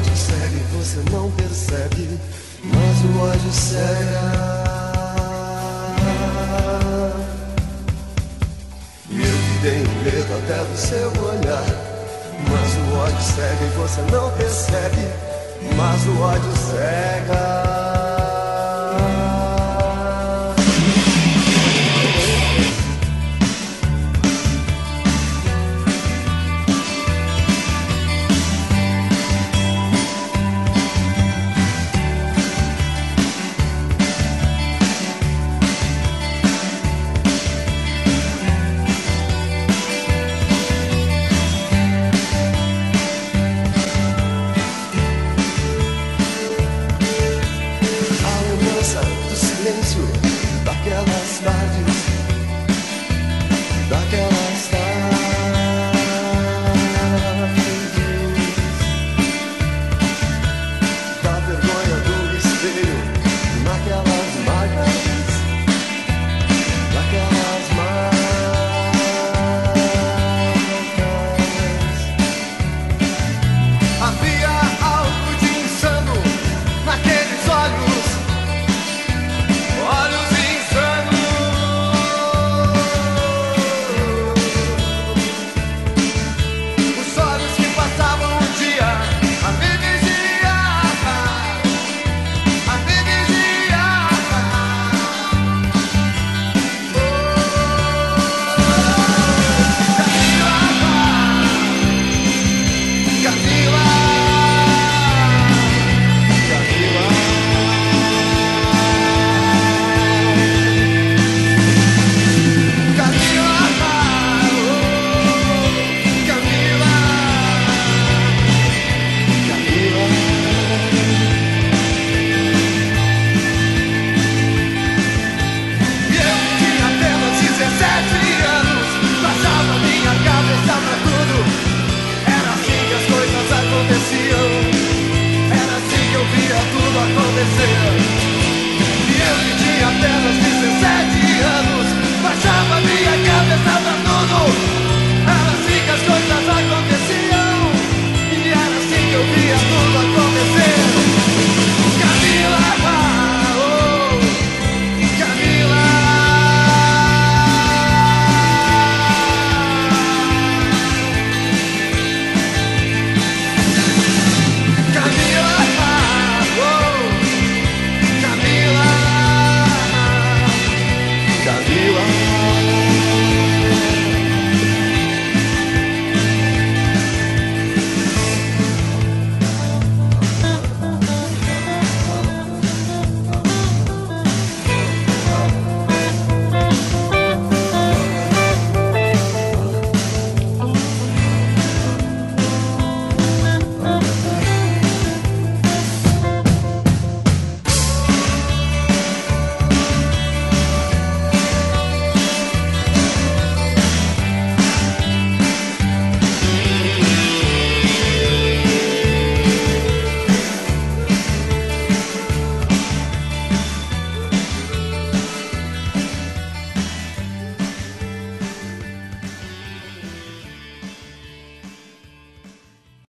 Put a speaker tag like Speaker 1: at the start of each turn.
Speaker 1: ódio segue, você não percebe. Mas o ódio cega. Eu que tenho medo até do seu olhar. Mas o ódio cega e você não percebe. Mas o ódio cega. tarde